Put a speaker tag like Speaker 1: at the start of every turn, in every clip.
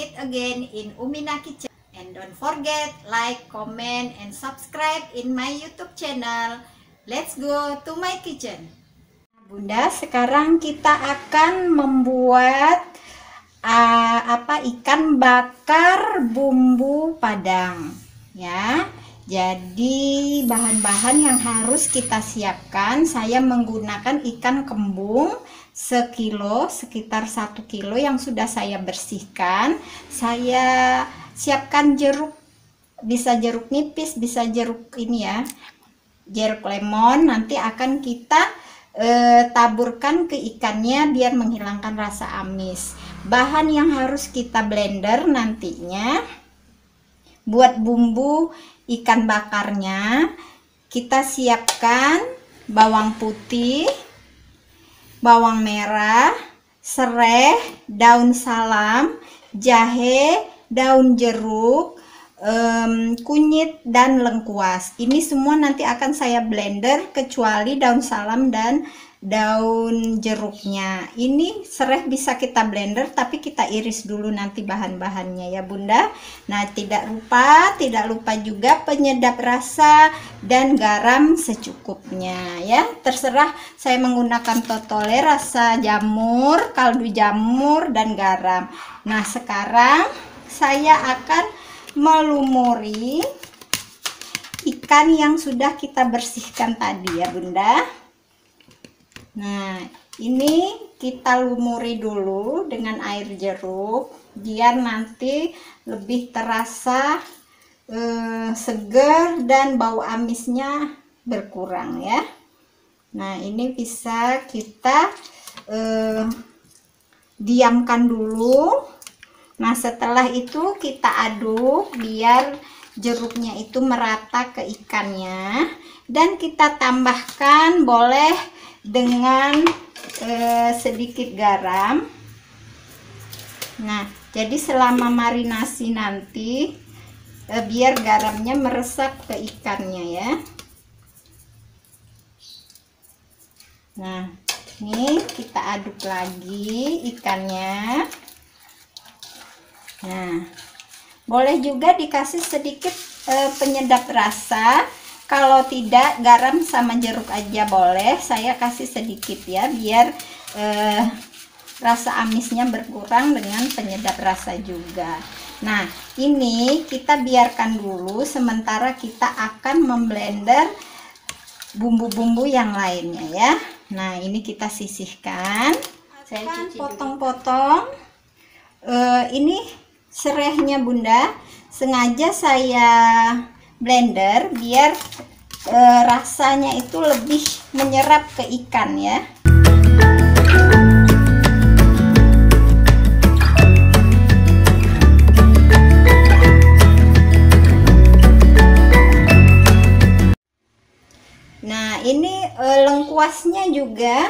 Speaker 1: meet again in Umina Kitchen. And don't forget like, comment, and subscribe in my YouTube channel. Let's go to my kitchen. Bunda, sekarang kita akan membuat uh, apa ikan bakar bumbu Padang, ya. Jadi bahan-bahan yang harus kita siapkan, saya menggunakan ikan kembung sekilo, sekitar satu kilo yang sudah saya bersihkan. Saya siapkan jeruk, bisa jeruk nipis, bisa jeruk ini ya, jeruk lemon. Nanti akan kita eh, taburkan ke ikannya biar menghilangkan rasa amis. Bahan yang harus kita blender nantinya buat bumbu ikan bakarnya kita siapkan bawang putih bawang merah serai daun salam jahe daun jeruk um, kunyit dan lengkuas. Ini semua nanti akan saya blender kecuali daun salam dan daun jeruknya. Ini serai bisa kita blender tapi kita iris dulu nanti bahan-bahannya ya bunda. Nah tidak lupa tidak lupa juga penyedap rasa dan garam secukupnya ya. Terserah saya menggunakan totole rasa jamur kaldu jamur dan garam. Nah sekarang saya akan melumuri ikan yang sudah kita bersihkan tadi ya bunda Nah, ini kita lumuri dulu dengan air jeruk biar nanti lebih terasa eh, segar dan bau amisnya berkurang ya. Nah, ini bisa kita eh, diamkan dulu. Nah, setelah itu kita aduk biar jeruknya itu merata ke ikannya dan kita tambahkan boleh dengan eh, sedikit garam. Nah jadi selama marinasi nanti eh, biar garamnya meresap ke ikannya ya. Nah ini kita aduk lagi ikannya. Nah boleh juga dikasih sedikit eh, penyedap rasa kalau tidak garam sama jeruk aja boleh. Saya kasih sedikit ya biar eh, rasa amisnya berkurang dengan penyedap rasa juga. Nah ini kita biarkan dulu sementara kita akan memblender bumbu-bumbu yang lainnya ya. Nah ini kita sisihkan. Saya potong-potong. Uh, ini serehnya bunda. Sengaja saya blender biar e, rasanya itu lebih menyerap ke ikan ya. Nah ini e, lengkuasnya juga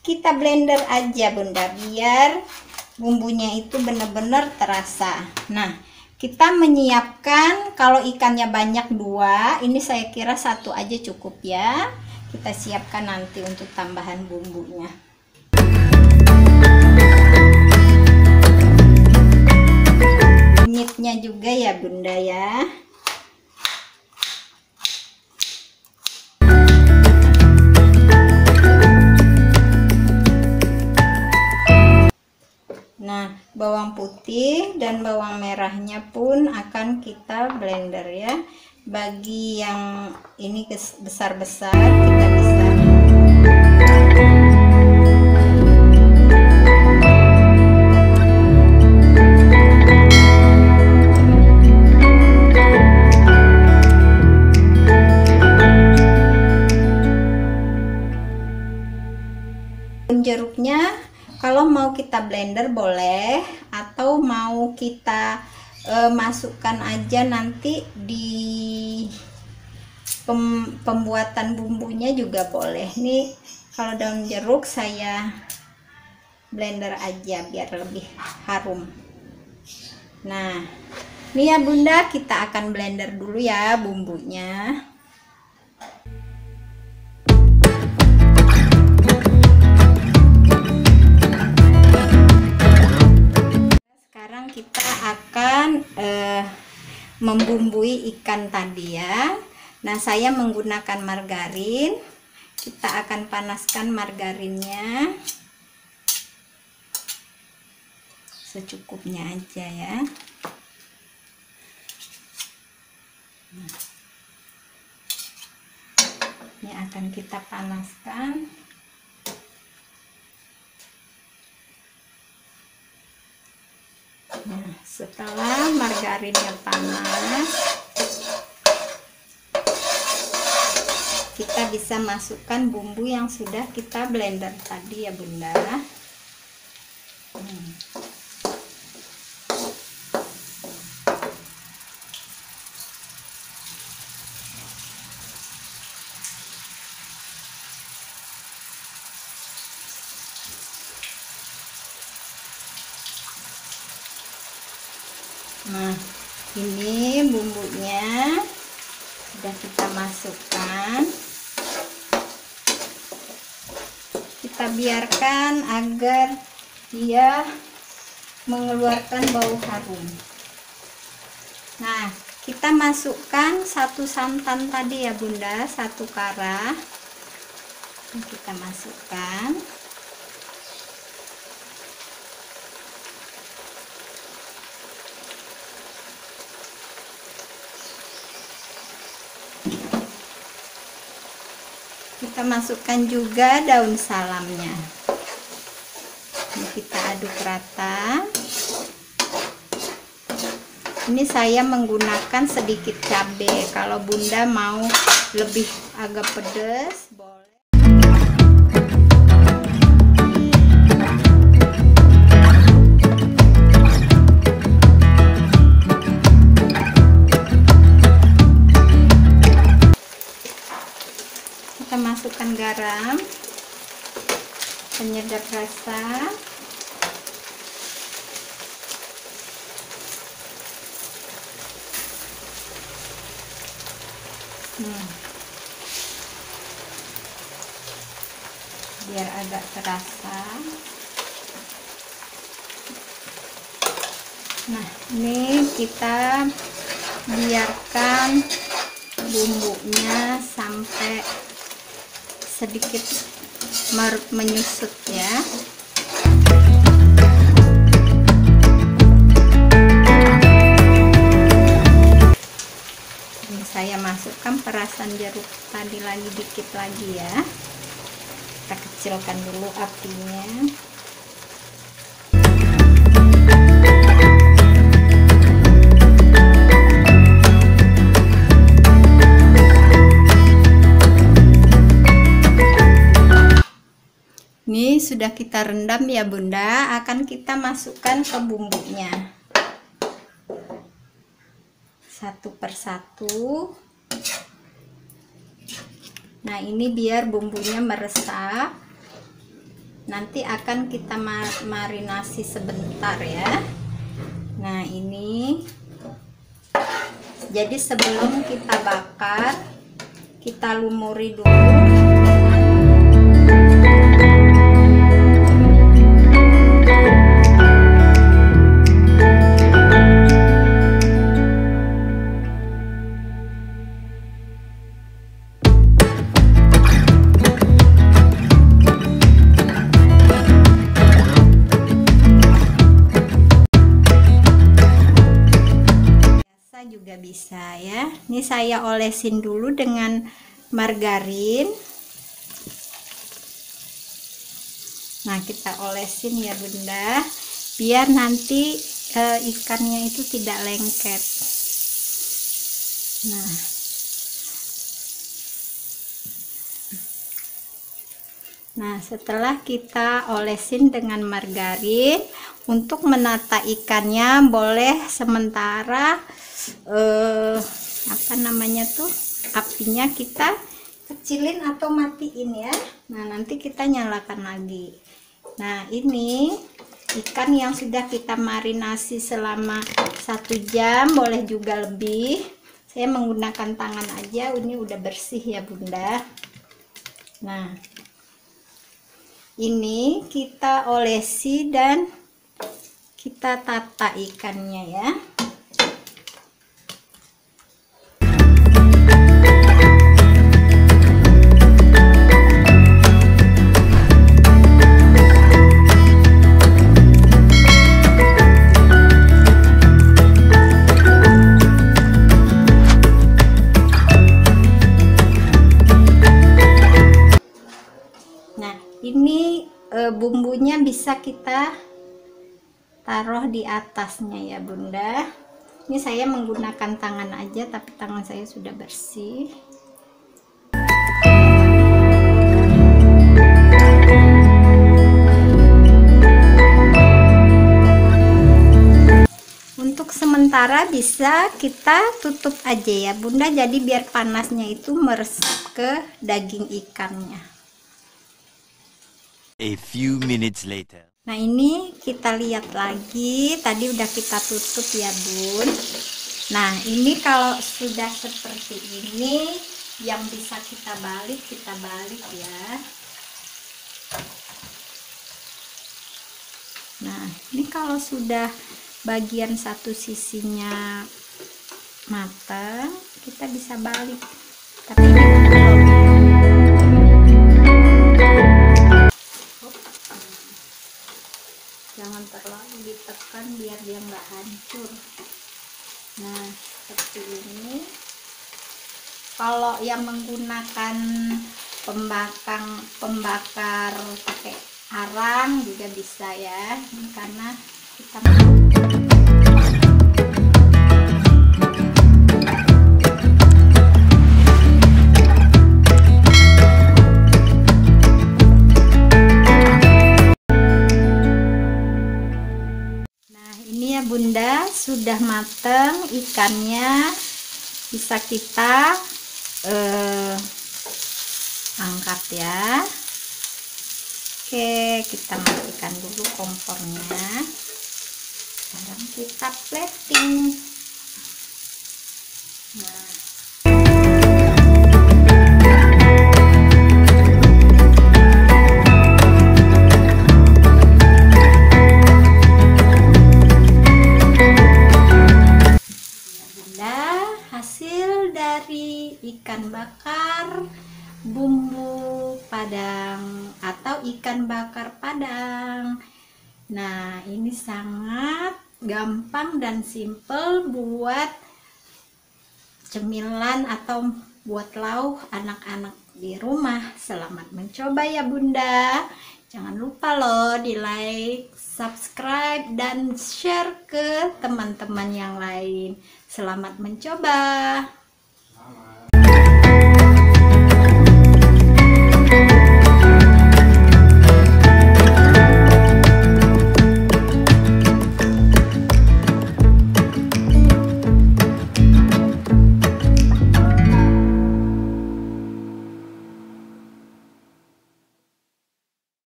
Speaker 1: kita blender aja bunda biar bumbunya itu benar-benar terasa. Nah kita menyiapkan kalau ikannya banyak dua ini saya kira satu aja cukup ya. Kita siapkan nanti untuk tambahan bumbunya. Kunyitnya juga ya bunda ya Nah, bawang putih dan bawang merahnya pun akan kita blender ya. Bagi yang ini besar-besar kita bisa jeruknya kalau mau kita blender boleh atau mau kita e, masukkan aja nanti di pem, pembuatan bumbunya juga boleh. Nih kalau daun jeruk saya blender aja biar lebih harum. Nah ini ya bunda kita akan blender dulu ya bumbunya membumbui ikan tadi ya. Nah saya menggunakan margarin. Kita akan panaskan margarinnya. Secukupnya aja ya. Ini akan kita panaskan. Nah, setelah margarinnya panas, kita bisa masukkan bumbu yang sudah kita blender tadi ya bunda. Hmm. nah ini bumbunya sudah kita masukkan kita biarkan agar dia mengeluarkan bau harum. Nah kita masukkan satu santan tadi ya bunda. Satu kara. Kita masukkan kita masukkan juga daun salamnya. Ini kita aduk rata. Ini saya menggunakan sedikit cabai kalau bunda mau lebih agak pedas garam penyedap rasa hmm. biar agak terasa nah ini kita biarkan bumbunya sampai sedikit menyusut ya ini saya masukkan perasan jeruk tadi lagi dikit lagi ya. Kita kecilkan dulu apinya sudah kita rendam ya bunda. Akan kita masukkan ke bumbunya. Satu persatu. Nah ini biar bumbunya meresap. Nanti akan kita marinasi sebentar ya. Nah ini. Jadi sebelum kita bakar kita lumuri dulu saya olesin dulu dengan margarin. Nah kita olesin ya bunda. Biar nanti e, ikannya itu tidak lengket. Nah. Nah, setelah kita olesin dengan margarin, untuk menata ikannya boleh sementara eh, apa namanya tuh? Apinya kita kecilin atau matiin ya. Nah nanti kita nyalakan lagi. Nah ini ikan yang sudah kita marinasi selama satu jam boleh juga lebih. Saya menggunakan tangan aja ini udah bersih ya bunda. Nah ini kita olesi dan kita tata ikannya ya e, bumbunya bisa kita taruh di atasnya ya, Bunda. Ini saya menggunakan tangan aja, tapi tangan saya sudah bersih. Untuk sementara bisa kita tutup aja ya, Bunda. Jadi biar panasnya itu meresap ke daging ikannya.
Speaker 2: A few minutes later.
Speaker 1: Nah ini kita lihat lagi. Tadi udah kita tutup ya bun. Nah ini kalau sudah seperti ini yang bisa kita balik kita balik ya. Nah ini kalau sudah bagian satu sisinya matang kita bisa balik. Tapi ini ditekan biar dia nggak hancur. Nah seperti ini. Kalau yang menggunakan pembakar pembakar pakai arang juga bisa ya karena kita bunda sudah mateng ikannya. Bisa kita eh, angkat ya. Oke kita matikan dulu kompornya. Sekarang kita plating. Nah ikan bakar bumbu padang atau ikan bakar padang. Nah ini sangat gampang dan simple buat cemilan atau buat lauk anak-anak di rumah. Selamat mencoba ya bunda. Jangan lupa loh di like subscribe dan share ke teman-teman yang lain. Selamat mencoba